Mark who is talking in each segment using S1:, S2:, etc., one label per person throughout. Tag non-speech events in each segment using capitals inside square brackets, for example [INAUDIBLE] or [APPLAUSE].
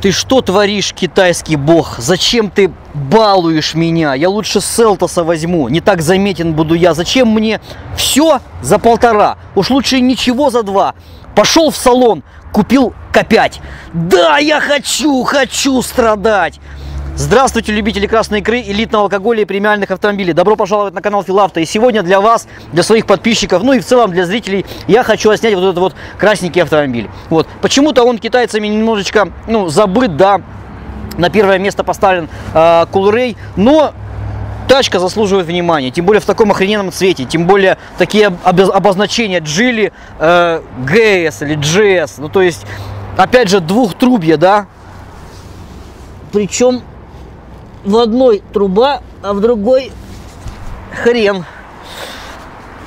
S1: Ты что творишь, китайский бог? Зачем ты балуешь меня? Я лучше Селтоса возьму. Не так заметен буду я. Зачем мне все за полтора? Уж лучше ничего за два. Пошел в салон, купил К5. Да, я хочу, хочу страдать. Здравствуйте, любители красной икры, элитного алкоголя и премиальных автомобилей. Добро пожаловать на канал Филавто. И сегодня для вас, для своих подписчиков, ну и в целом для зрителей, я хочу отснять вот этот вот красненький автомобиль. Вот. Почему-то он китайцами немножечко, ну, забыт, да. На первое место поставлен э, Кулрей, но тачка заслуживает внимания, тем более в таком охрененном цвете, тем более такие обозначения Джили, э, GS или GS, ну то есть, опять же, двухтрубья, да, причем в одной труба, а в другой хрен.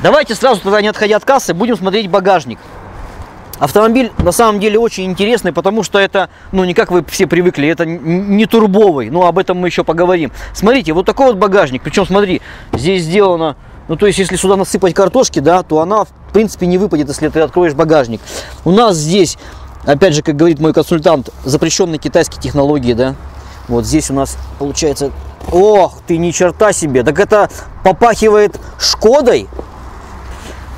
S1: Давайте сразу тогда, не отходя от кассы, будем смотреть багажник. Автомобиль на самом деле очень интересный, потому что это, ну не как вы все привыкли, это не турбовый, ну об этом мы еще поговорим. Смотрите, вот такой вот багажник, причем смотри, здесь сделано, ну то есть если сюда насыпать картошки, да, то она в принципе не выпадет, если ты откроешь багажник. У нас здесь, опять же, как говорит мой консультант, запрещенные китайские технологии, да, вот здесь у нас получается... Ох, ты ни черта себе! Так это попахивает Шкодой.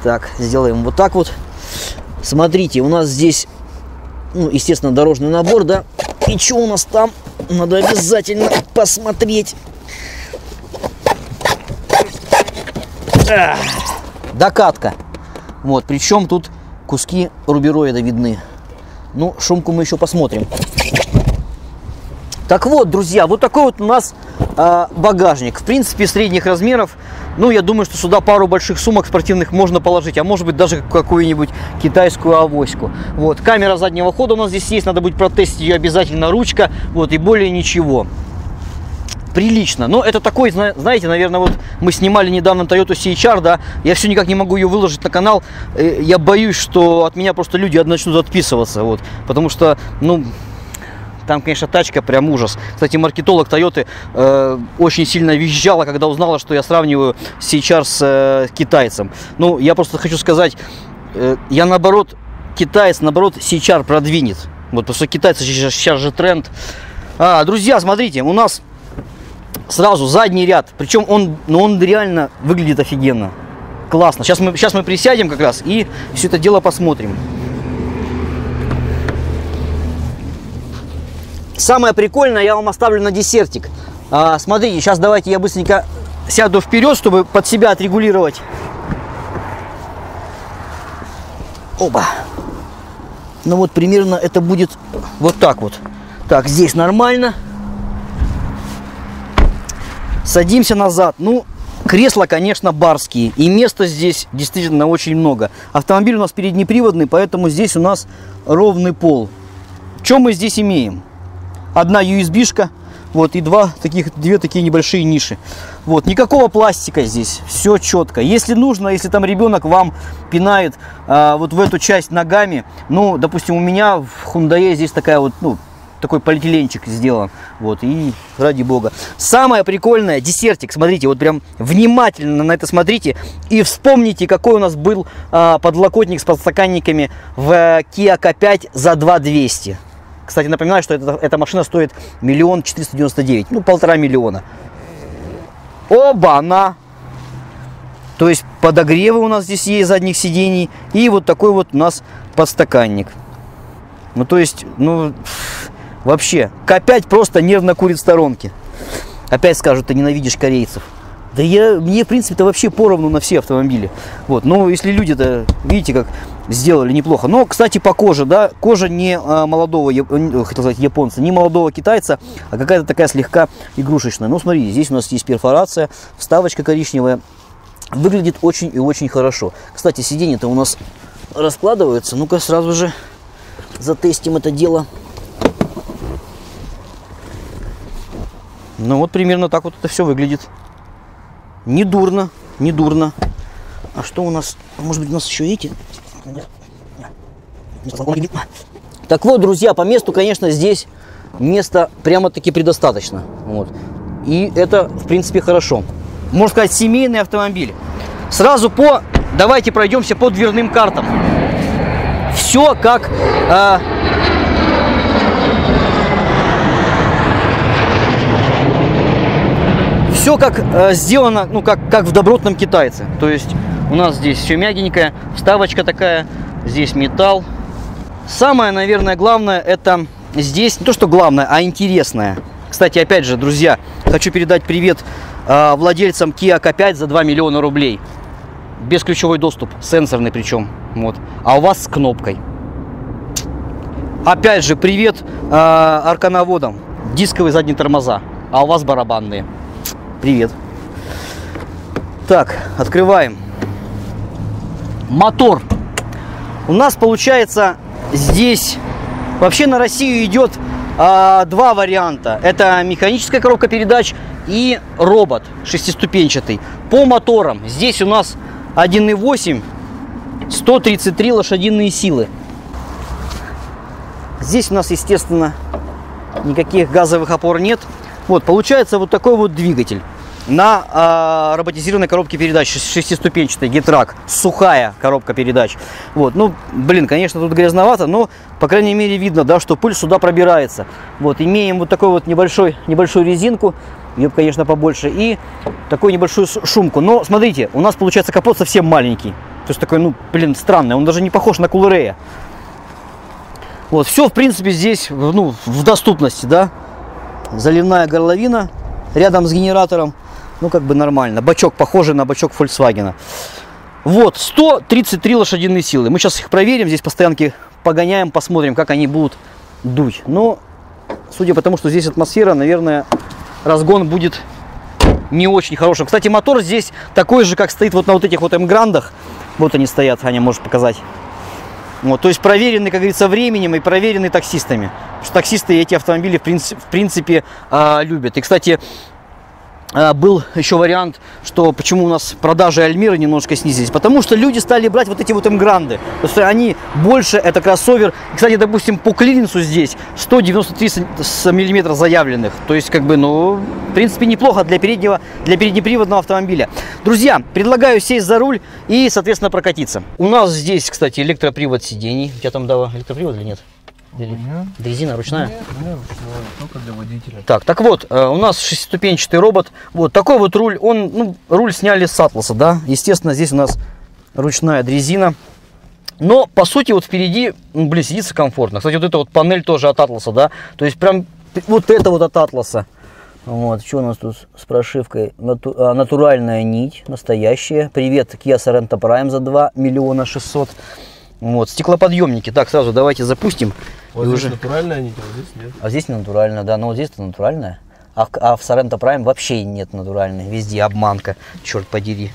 S1: Так, сделаем вот так вот. Смотрите, у нас здесь, ну, естественно, дорожный набор, да. И что у нас там? Надо обязательно посмотреть. Докатка. Вот, причем тут куски рубероида видны. Ну, шумку мы еще посмотрим. Так вот, друзья, вот такой вот у нас э, багажник. В принципе, средних размеров. Ну, я думаю, что сюда пару больших сумок спортивных можно положить, а может быть даже какую-нибудь китайскую авоську. Вот, камера заднего хода у нас здесь есть, надо будет протестить ее обязательно, ручка, вот, и более ничего. Прилично, но это такой, знаете, наверное, вот мы снимали недавно Toyota CHR, да, я все никак не могу ее выложить на канал, э, я боюсь, что от меня просто люди начнут отписываться, вот, потому что, ну, там, конечно, тачка прям ужас. Кстати, маркетолог Toyota э, очень сильно визжала, когда узнала, что я сравниваю сейчас с э, китайцем. Ну, я просто хочу сказать, э, я наоборот, китаец, наоборот, CHR продвинет. Вот, потому что китайцы сейчас, сейчас же тренд. А, друзья, смотрите, у нас сразу задний ряд. Причем он, ну, он реально выглядит офигенно. Классно. Сейчас мы, сейчас мы присядем как раз и все это дело посмотрим. Самое прикольное я вам оставлю на десертик. А, смотрите, сейчас давайте я быстренько сяду вперед, чтобы под себя отрегулировать. Оба. Ну вот примерно это будет вот так вот. Так, здесь нормально. Садимся назад. Ну, кресла, конечно, барские. И места здесь действительно очень много. Автомобиль у нас переднеприводный, поэтому здесь у нас ровный пол. Что мы здесь имеем? Одна USB-шка, вот, и два таких, две такие небольшие ниши. Вот, никакого пластика здесь, все четко. Если нужно, если там ребенок вам пинает а, вот в эту часть ногами, ну, допустим, у меня в Hyundai здесь такая вот, ну, такой полиэтиленчик сделан. Вот, и ради бога. Самое прикольное, десертик, смотрите, вот прям внимательно на это смотрите. И вспомните, какой у нас был а, подлокотник с подстаканниками в Kia K5 за 2200. Кстати, напоминаю, что эта, эта машина стоит миллион четыреста девяносто девять, ну полтора миллиона. Оба-на! То есть подогревы у нас здесь есть задних сидений и вот такой вот у нас подстаканник. Ну то есть, ну вообще, К5 просто нервно курит в сторонке. Опять скажут, ты ненавидишь корейцев. Да я, мне, в принципе-то, вообще поровну на все автомобили. Вот, но если люди-то, видите, как сделали неплохо. Но, кстати, по коже, да, кожа не а, молодого, хотел сказать, японца, не молодого китайца, а какая-то такая слегка игрушечная. Ну, смотрите, здесь у нас есть перфорация, вставочка коричневая. Выглядит очень и очень хорошо. Кстати, сиденья-то у нас раскладываются. Ну-ка, сразу же затестим это дело. Ну, вот примерно так вот это все выглядит. Не дурно, не дурно. А что у нас? Может быть, у нас еще эти? Так вот, друзья, по месту, конечно, здесь места прямо-таки предостаточно. Вот. И это, в принципе, хорошо. Можно сказать, семейный автомобиль. Сразу по... Давайте пройдемся по дверным картам. Все как... Э, все как э, сделано, ну, как, как в добротном китайце. То есть у нас здесь все мягенькое, вставочка такая, здесь металл. Самое, наверное, главное, это здесь не то, что главное, а интересное. Кстати, опять же, друзья, хочу передать привет э, владельцам Kia K5 за 2 миллиона рублей. Бесключевой доступ, сенсорный причем. Вот. А у вас с кнопкой. Опять же, привет э, аркановодам. Дисковые задние тормоза. А у вас барабанные. Привет. Так, открываем. Мотор. У нас получается здесь вообще на Россию идет а, два варианта. Это механическая коробка передач и робот шестиступенчатый. По моторам здесь у нас 1.8, 133 лошадиные силы. Здесь у нас, естественно, никаких газовых опор нет. Вот, получается вот такой вот двигатель на э, роботизированной коробке передач шестиступенчатой Гитрак, сухая коробка передач. Вот, ну, блин, конечно, тут грязновато, но, по крайней мере, видно, да, что пыль сюда пробирается. Вот, имеем вот такой вот небольшой, небольшую резинку, ее, конечно, побольше, и такую небольшую шумку. Но, смотрите, у нас получается капот совсем маленький. То есть такой, ну, блин, странный, он даже не похож на Кулерея. Вот, все, в принципе, здесь, ну, в доступности, да. Заливная горловина рядом с генератором ну как бы нормально. Бачок похожий на бачок Volkswagen. Вот, 133 лошадиные силы. Мы сейчас их проверим, здесь постоянки погоняем, посмотрим, как они будут дуть. Но, судя по тому, что здесь атмосфера, наверное, разгон будет не очень хорошим. Кстати, мотор здесь такой же, как стоит вот на вот этих вот М-грандах. Вот они стоят, Аня может показать. Вот, то есть проверенный, как говорится, временем и проверенный таксистами. Потому что таксисты эти автомобили в принципе, в принципе э, любят. И, кстати, был еще вариант, что почему у нас продажи Альмиры немножко снизились. Потому что люди стали брать вот эти вот М-гранды. То есть они больше, это кроссовер. Кстати, допустим, по клиренсу здесь 193 миллиметра заявленных. То есть, как бы, ну, в принципе, неплохо для переднего, для переднеприводного автомобиля. Друзья, предлагаю сесть за руль и, соответственно, прокатиться. У нас здесь, кстати, электропривод сидений. У тебя там, да, электропривод или нет? Дрезина ручная?
S2: Нет, не ручная, только для водителя.
S1: Так, так вот, э, у нас шестиступенчатый робот. Вот такой вот руль. Он, ну, руль сняли с атласа, да. Естественно, здесь у нас ручная дрезина. Но, по сути, вот впереди, ну, блин, сидится комфортно. Кстати, вот эта вот панель тоже от атласа, да. То есть, прям вот это вот от атласа. Вот, что у нас тут с прошивкой? Нату, а, натуральная нить, настоящая. Привет, Kia Sorento Prime за 2 миллиона 600. Вот, стеклоподъемники. Так, сразу давайте запустим.
S2: Вот здесь уже... натуральная нить, а здесь нет.
S1: А здесь натуральная, да. Но вот здесь-то натуральная. А, а в Sorento Prime вообще нет натуральной. Везде обманка, черт подери.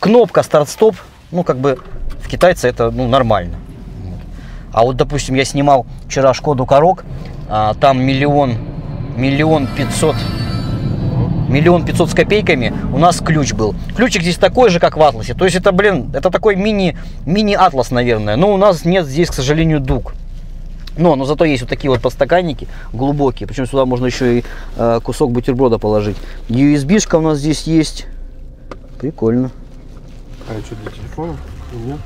S1: Кнопка старт-стоп, ну, как бы в китайце это ну, нормально. А вот, допустим, я снимал вчера Шкоду Корок, а, там миллион, миллион пятьсот миллион пятьсот с копейками, у нас ключ был. Ключик здесь такой же, как в Атласе. То есть это, блин, это такой мини, мини-атлас, наверное. Но у нас нет здесь, к сожалению, дуг. Но, но зато есть вот такие вот подстаканники глубокие. Причем сюда можно еще и э, кусок бутерброда положить. USB-шка у нас здесь есть. Прикольно.
S2: А что для телефона? Нет.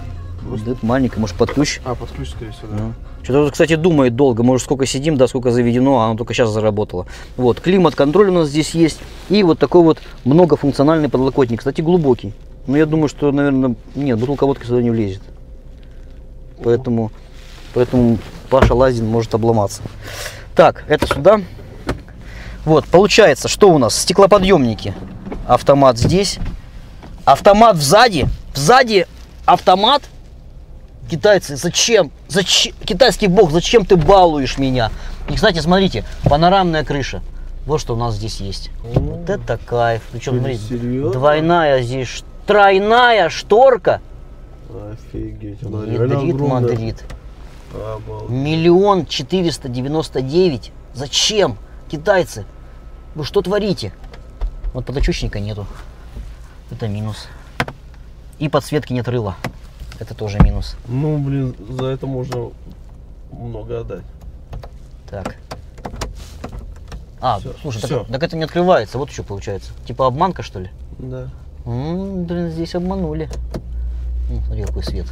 S1: Просто... Это маленькая, может под ключ.
S2: А, под ключ, скорее всего, да. Ну.
S1: Что-то, кстати, думает долго. Может, сколько сидим, да, сколько заведено, а оно только сейчас заработало. Вот, климат-контроль у нас здесь есть. И вот такой вот многофункциональный подлокотник. Кстати, глубокий. Но я думаю, что, наверное, нет, бутылка водки сюда не влезет. Поэтому, поэтому Паша Лазин может обломаться. Так, это сюда. Вот, получается, что у нас? Стеклоподъемники. Автомат здесь. Автомат сзади. Сзади автомат Китайцы, зачем? Зачем? Китайский бог, зачем ты балуешь меня? И, кстати, смотрите, панорамная крыша. Вот что у нас здесь есть. О, вот это кайф. Причем, смотрите, серьезно? двойная здесь, тройная шторка.
S2: Офигеть.
S1: Ядрит Мадрид. Миллион четыреста девяносто девять. Зачем? Китайцы, вы что творите? Вот подочечника нету. Это минус. И подсветки нет рыла. Это тоже минус.
S2: Ну, блин, за это можно много отдать.
S1: Так. А, все, слушай, все. Так, так это не открывается. Вот еще получается. Типа обманка, что ли?
S2: Да.
S1: М-м, блин, здесь обманули. Ну, смотри, какой свет.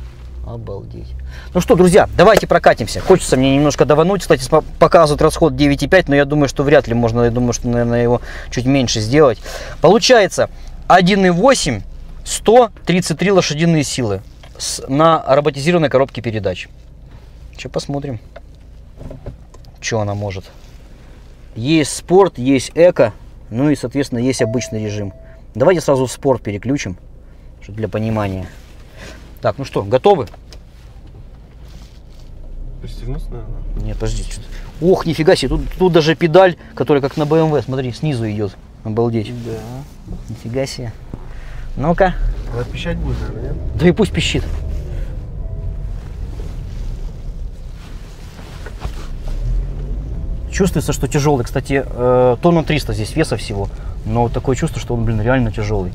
S1: Обалдеть. Ну что, друзья, давайте прокатимся. Хочется мне немножко давануть. Кстати, показывает расход 9,5, но я думаю, что вряд ли можно, я думаю, что, наверное, его чуть меньше сделать. Получается 1,8, 133 лошадиные силы на роботизированной коробке передач. Че посмотрим, что она может. Есть спорт, есть эко, ну и, соответственно, есть обычный режим. Давайте сразу в спорт переключим, для понимания. Так, ну что, готовы?
S2: Пристегнуться, наверное.
S1: Нет, подожди. что-то- Ох, нифига себе, тут, тут даже педаль, которая как на BMW, смотри, снизу идет. Обалдеть.
S2: Да.
S1: Нифига себе. Ну-ка.
S2: Она пищать будет, наверное, нет?
S1: Да и пусть пищит. Чувствуется, что тяжелый. Кстати, э, тонна 300 здесь веса всего. Но такое чувство, что он, блин, реально тяжелый.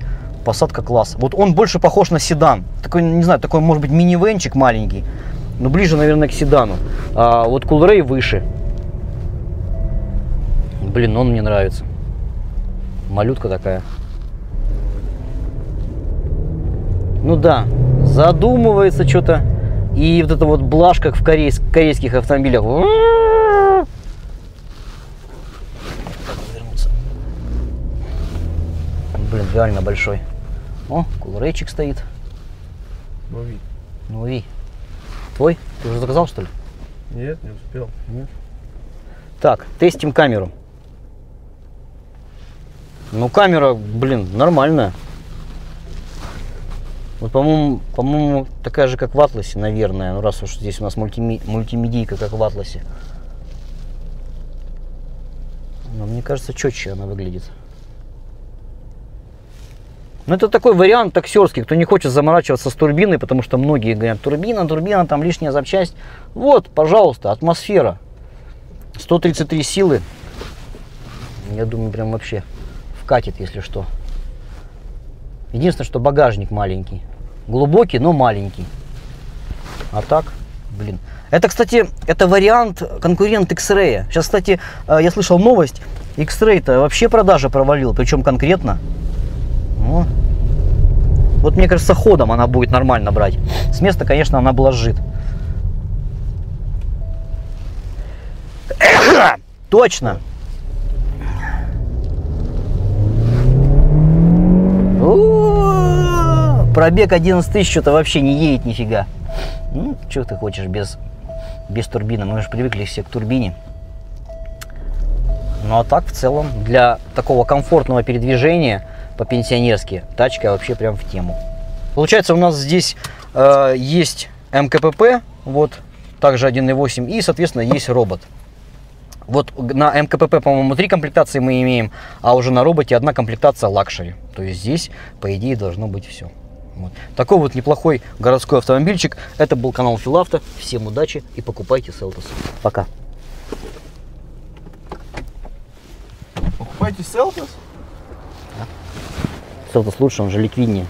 S1: Посадка класс. Вот он больше похож на седан. Такой, не знаю, такой, может быть, минивенчик маленький. Но ближе, наверное, к седану. А вот Кулрей выше. Блин, он мне нравится. Малютка такая. Ну да, задумывается что-то. И вот это вот блажь, как в корейс- корейских автомобилях. Блин, реально большой. О, кулрейчик стоит.
S2: Ну, вид.
S1: Ну. Твой? Ты уже заказал, что ли?
S2: Нет, не успел.
S1: Так, тестим камеру. Ну, камера, блин, нормальная. Вот, по-моему, по-моему, такая же, как в Атласе, наверное. Ну, раз уж здесь у нас мультими- мультимедийка, как в Атласе. Но мне кажется, четче она выглядит. Ну, это такой вариант таксерский, кто не хочет заморачиваться с турбиной, потому что многие говорят, турбина, турбина, там лишняя запчасть. Вот, пожалуйста, атмосфера. 133 силы. Я думаю, прям вообще вкатит, если что. Единственное, что багажник маленький. Глубокий, но маленький. А так, блин. Это, кстати, это вариант конкурент X-Ray. Сейчас, кстати, э, я слышал новость. X-Ray-то вообще продажи провалил, причем конкретно. Ну, вот мне кажется, ходом она будет нормально брать. С места, конечно, она блажит. [COUGHS] Точно. О, Пробег 11 тысяч что-то вообще не едет нифига. Ну, что ты хочешь без, без турбины? Мы же привыкли все к турбине. Ну а так в целом для такого комфортного передвижения по-пенсионерски тачка вообще прям в тему. Получается у нас здесь э, есть МКПП, вот также 1.8 и соответственно есть робот. Вот на МКПП, по-моему, три комплектации мы имеем, а уже на роботе одна комплектация luxury. То есть здесь, по идее, должно быть все. Вот. Такой вот неплохой городской автомобильчик. Это был канал Филавто. Всем удачи и покупайте Селтос. Пока.
S2: Покупайте Селтос?
S1: Селтос лучше, он же ликвиднее.